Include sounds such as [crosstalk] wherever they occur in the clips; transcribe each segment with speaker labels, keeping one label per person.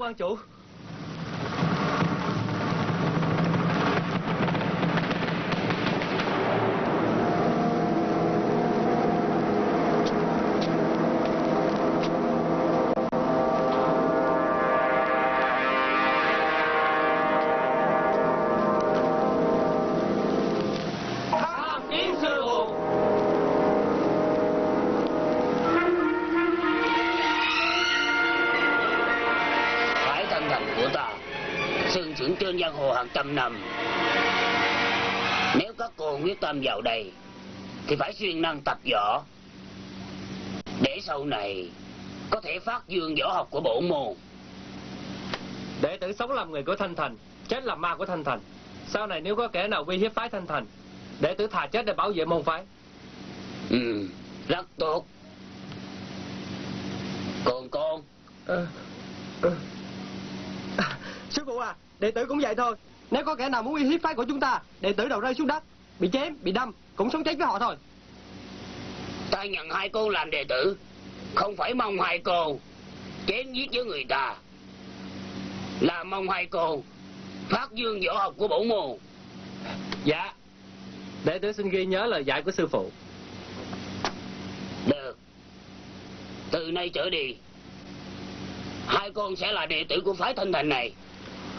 Speaker 1: quan chủ
Speaker 2: sững trên giang hồ hàng trăm năm. Nếu các cô quyết tâm vào đây thì phải xuyên năng tập võ. Để sau này có thể phát dương võ học của bổn môn.
Speaker 1: Đệ tử sống làm người của thanh thành chết làm ma của thanh thành. Sau này nếu có kẻ nào uy hiếp phái thanh thành đệ tử thà chết để bảo vệ môn phái.
Speaker 2: Ừ rất tốt. Còn con?
Speaker 3: Ờ, ờ. À, sư phụ à đệ tử cũng vậy thôi. Nếu có kẻ nào muốn uy hiếp phái của chúng ta đệ tử đầu rơi xuống đất bị chém bị đâm cũng sống chết với họ thôi.
Speaker 2: Ta nhận hai cô làm đệ tử không phải mong hai cô chém giết với người ta. Là mong hai cô phát dương võ học của bổn môn
Speaker 1: dạ. Đệ tử xin ghi nhớ lời dạy của sư phụ.
Speaker 2: Được. Từ nay trở đi hai con sẽ là đệ tử của phái thanh thành này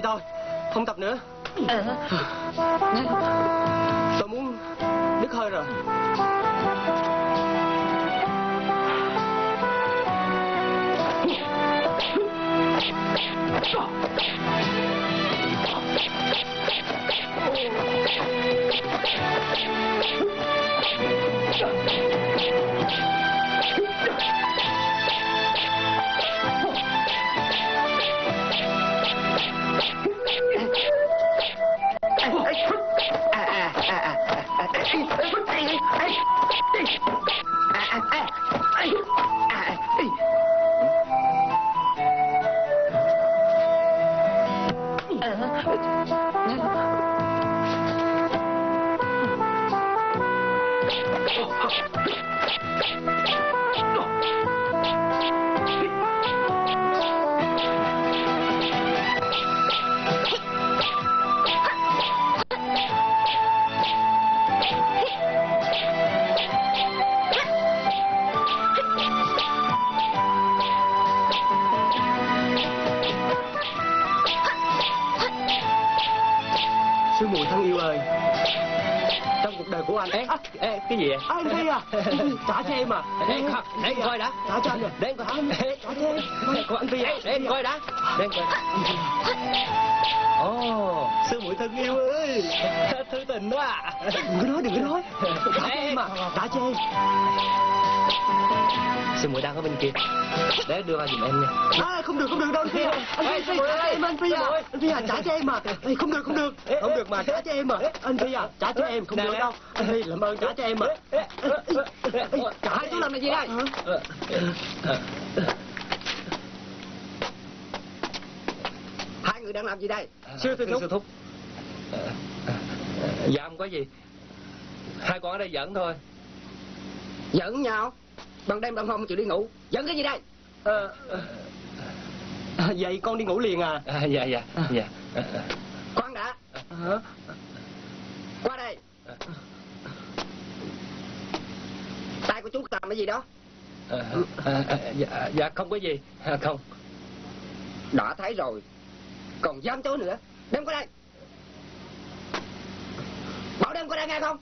Speaker 3: đi thôi không tập nữa. Tôi muốn đứt hơi rồi She sư muội thân yêu ơi. Trong cuộc đời của anh
Speaker 1: ê, ê cái gì vậy?
Speaker 3: À, anh đây à? [laughs] Trả cho em à
Speaker 1: Ê, khoan, để em coi đã.
Speaker 3: trả cho anh à
Speaker 1: để em coi.
Speaker 3: Trả cho em.
Speaker 1: Coi anh Phi để em coi đã. Để em coi. Ồ sư muội thân yêu ơi. Thư tình đó à.
Speaker 3: Đừng có nói đừng có nói. Trả cho em à trả cho em
Speaker 1: sư muội đang ở bên kia. Để đưa qua giùm em nha.
Speaker 3: À không được không được đâu. Anh phi à anh phi trả cho em anh phi à. Anh phi à trả cho em à Ê, không được không được. Không được mà trả cho em à anh phi à trả cho em không được đâu. Anh phi làm ơn trả cho em à ê, trả
Speaker 1: Hai chú làm cái gì đây?
Speaker 3: Hả? hai người đang làm gì đây? Sư tư thúc.
Speaker 1: Thúc. Ờ, ờ, dạ không có gì hai con ở đây giỡn thôi
Speaker 3: giận nhau? Ban đêm ban hôm chịu đi ngủ. Giận cái gì đây? Ờ ờ. À, vậy con đi ngủ liền à?
Speaker 1: À, dạ dạ dạ. Ờ, ờ.
Speaker 3: khoan đã. Hả? qua đây. Tay của chú cầm cái gì đó?
Speaker 1: Ờ, ờ, ờ, dạ, dạ không có gì. À, không.
Speaker 4: Đã thấy rồi. Còn dám chối nữa. Đem qua đây. Bảo đem qua đây nghe không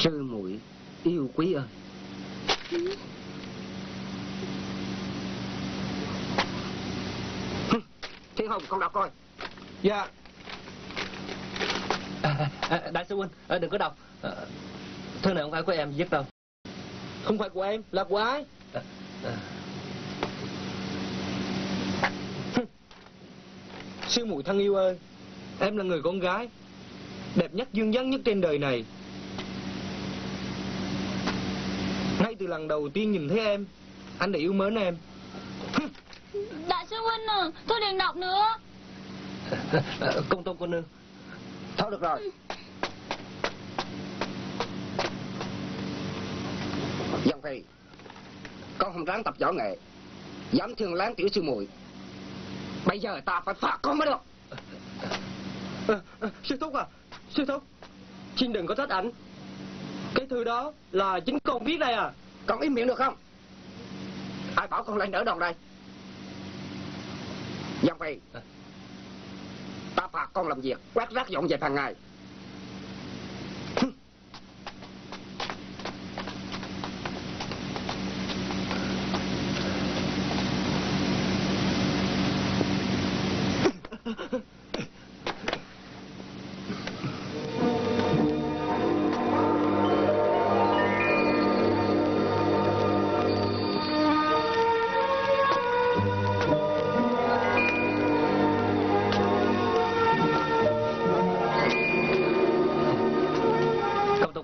Speaker 4: Sư muội yêu quý ơi. Thiên Hồng con đọc coi. Dạ.
Speaker 1: À, à, đại sư huynh à, đừng có đọc. À, thư này không phải của em viết đâu.
Speaker 4: Không phải của em là của ai?
Speaker 1: À, à,
Speaker 4: Sư muội thân yêu ơi Em là người con gái Đẹp nhất dương dáng nhất trên đời này Ngay từ lần đầu tiên nhìn thấy em Anh đã yêu mến em.
Speaker 5: Đại sư huynh à, tôi đừng đọc nữa.
Speaker 1: à, [laughs] công tôn cô nương
Speaker 4: Thôi được rồi. Dân Phi Con không ráng tập võ nghệ Dám thương láng tiểu sư muội. Bây giờ ta phải phạt con mới được. Sư Thúc à Sư Thúc Xin đừng có trách ảnh Cái thư đó là chính con viết đây à. Con im miệng được không? Ai bảo con lên đỡ đòn đây? Dân Phi Ta phạt con làm việc Quét rác dọn dẹp hàng ngày
Speaker 1: công tôn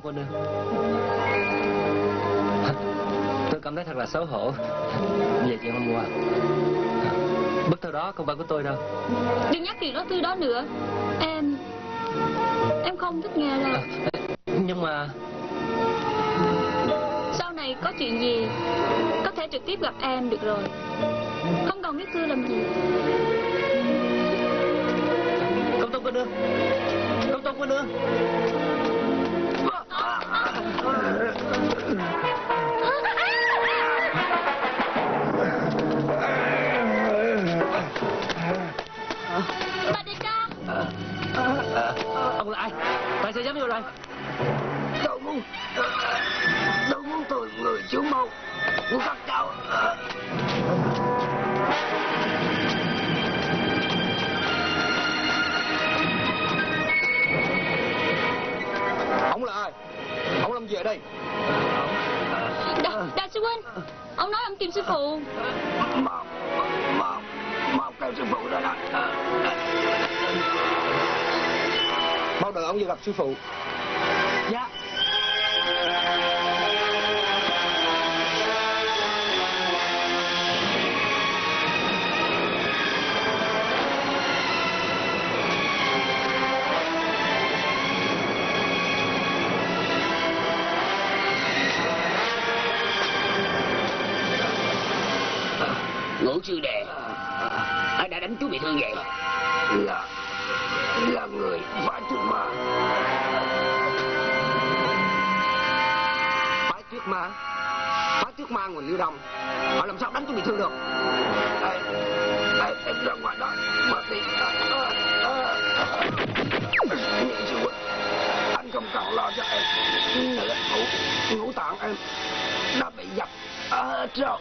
Speaker 1: cô nương tôi cảm thấy thật là xấu hổ về chuyện hôm qua bức thư đó không phải của tôi đâu
Speaker 5: Đừng nhắc chuyện đó thư đó nữa. Em... Em không thích nghe đâu.
Speaker 1: à, nhưng mà
Speaker 5: Sau này có chuyện gì, có thể trực tiếp gặp em được rồi. Không cần viết thư làm gì.
Speaker 1: công tôn cô nương công tôn cô nương
Speaker 6: chủ mâu Của các cháu.
Speaker 4: Ông là ai? Ông làm gì ở đây?
Speaker 5: Đại, sư huynh, ông nói ông tìm sư phụ.
Speaker 6: Mau Mau Mau kêu sư phụ ra đây
Speaker 4: Bao đợi ông vừa gặp sư phụ
Speaker 6: sư đệ. Ai đã đánh chú bị thương vậy? Là Là người phá trước ma.
Speaker 4: Phá trước ma? Phái trước ma nguồn lưu đồng Họ làm sao đánh chú bị thương được?
Speaker 6: Em Em, em ra ngoài đó Mà đi à, à, à, à. sư huynh Anh không cần lo cho em. Ngũ, ngũ tạng em. Đã bị dập. Ở hết rồi